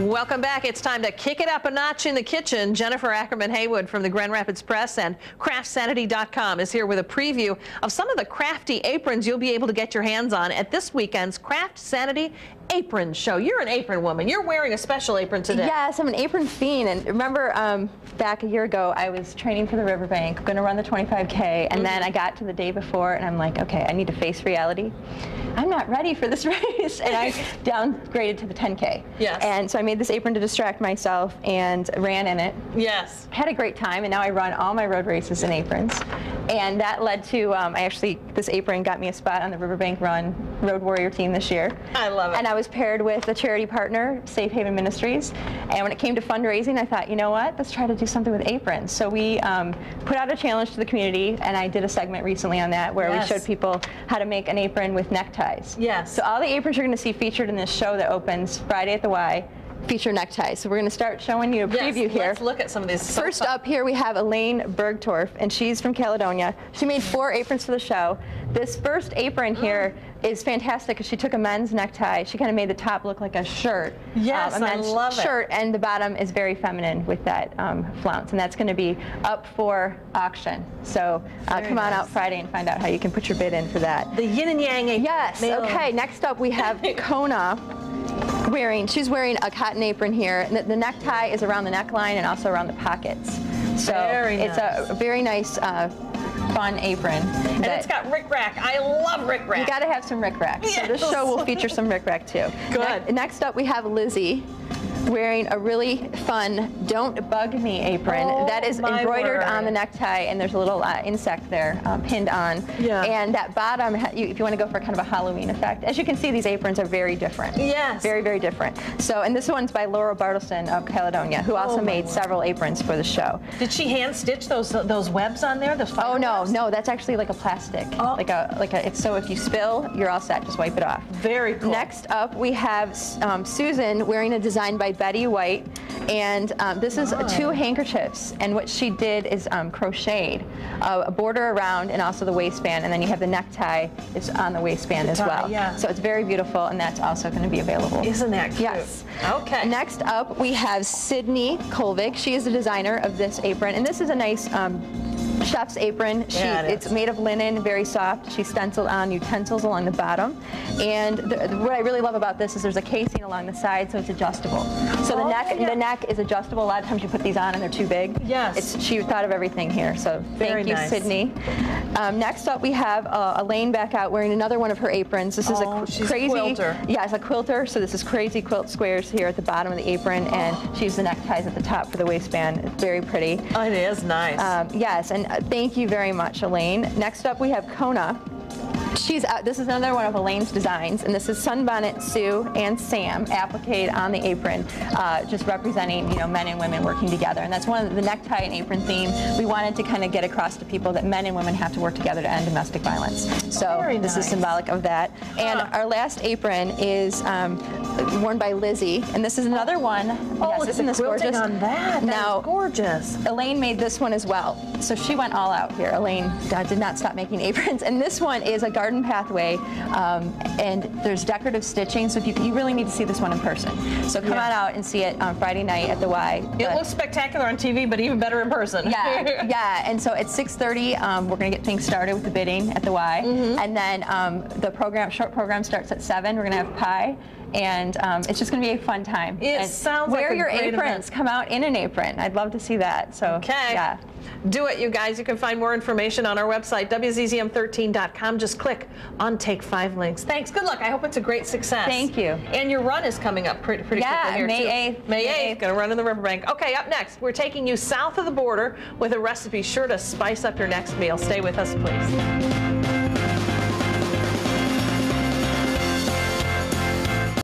Welcome back. It's time to kick it up a notch in the kitchen. Jennifer Ackerman Haywood from the Grand Rapids Press and CraftSanity.com is here with a preview of some of the crafty aprons you'll be able to get your hands on at this weekend's CraftSanity Apron Show. You're an apron woman. You're wearing a special apron today. Yes, I'm an apron fiend. And remember, um, back a year ago, I was training for the Riverbank, going to run the 25K, and mm -hmm. then I got to the day before, and I'm like, okay, I need to face reality. I'm not ready for this race. And I downgraded to the 10K. Yes. And so I made this apron to distract myself and ran in it. Yes. Had a great time, and now I run all my road races in aprons. And that led to, um, I actually, this apron got me a spot on the Riverbank Run Road Warrior team this year. I love it. And I was paired with a charity partner, Safe Haven Ministries. And when it came to fundraising, I thought, you know what, let's try to do something with aprons. So we um, put out a challenge to the community, and I did a segment recently on that where yes. we showed people how to make an apron with neckties. Yes. So all the aprons you're going to see featured in this show that opens Friday at the Y feature neckties. So we're going to start showing you a preview yes, here. Let's look at some of these. First up here we have Elaine Bergtorf, and she's from Caledonia. She made four aprons for the show. This first apron here mm. is fantastic because she took a men's necktie. She kind of made the top look like a shirt. Yes, um, a men's I love shirt, it. and the bottom is very feminine with that um, flounce, and that's going to be up for auction. So uh, come nice. on out Friday and find out how you can put your bid in for that. The yin and yang apron. Yes. Okay. Next up we have Kona wearing, she's wearing a cotton apron here. The, the, necktie is around the neckline and also around the pockets. So it's a very nice uh, fun apron. And it's got rickrack. I love rickrack. You got to have some rickrack. Yes. So this show will feature some rickrack too. Good. Ne next up we have Lizzie wearing a really fun Don't Bug Me apron. Oh, that is embroidered word. on the necktie and there's a little uh, insect there um, pinned on. Yeah. And that bottom, you, if you want to go for kind of a Halloween effect, as you can see, these aprons are very different. Yes. Very, very different. So, and this one's by Laura Bartleson of Caledonia, who also oh made several aprons for the show. Did she hand stitch those those webs on there? Those oh no, webs? no, that's actually like a plastic. Oh. Like a like a. It's so if you spill, you're all set. Just wipe it off. Very cool. Next up, we have um, Susan wearing a design by Betty White. And um, this is two handkerchiefs. And what she did is um, crocheted uh, a border around and also the waistband. And then you have the necktie is on the waistband the as well. Yeah. So it's very beautiful, and that's also going to be available. Isn't that cute? Yes. Okay. Next up, we have Sydney Kolvik. She is the designer of this apron. And this is a nice um, chef's apron. She, yeah, it it's made of linen, very soft. She stenciled on utensils along the bottom. And the, what I really love about this is there's a casing along the side, so it's adjustable. So the oh, neck yeah. the neck is adjustable. A lot of times you put these on and they're too big. Yes. It's, she thought of everything here. So very thank you, nice. Sydney. Um, next up, we have uh, Elaine back out wearing another one of her aprons. This is oh, a crazy, a quilter. yeah, it's a quilter. So this is crazy quilt squares here at the bottom of the apron, oh. and she used the neckties at the top for the waistband. It's very pretty. Oh, it is nice. Um, yes, and uh, thank you very much, Elaine. Next up, we have Kona. She's uh, this is another one of Elaine's designs, and this is Sunbonnet Sue and Sam appliqued on the apron, uh, just representing you know men and women working together. And that's one of the necktie and apron theme. We wanted to kind of get across to people that men and women have to work together to end domestic violence. So Very this nice. is symbolic of that. And huh. our last apron is um, worn by Lizzie, and this is another one. Oh, yes, isn't this gorgeous? on that. now, gorgeous. Elaine made this one as well. So she went all out here. Elaine uh, did not stop making aprons. And this one is a garden pathway, um, and there's decorative stitching. So if you, you really need to see this one in person. So come yeah. on out and see it on Friday night at the Y. It but, looks spectacular on TV, but even better in person. Yeah, yeah. And so at 6:30, um, we're going to get things started with the bidding at the Y, mm -hmm. and then um, the program, short program, starts at seven. We're going to have pie and um, it's just going to be a fun time. It and sounds wear like your aprons. Event. Come out in an apron. I'd love to see that. So okay, yeah. Do it, you guys. You can find more information on our website, WZZM13.com. Just click on Take 5 links. Thanks. Good luck. I hope it's a great success. Thank you. And your run is coming up pretty, pretty yeah, quickly here, May too. 8th. May 8th. Going to run in the riverbank. Okay, up next, we're taking you south of the border with a recipe sure to spice up your next meal. Stay with us, please.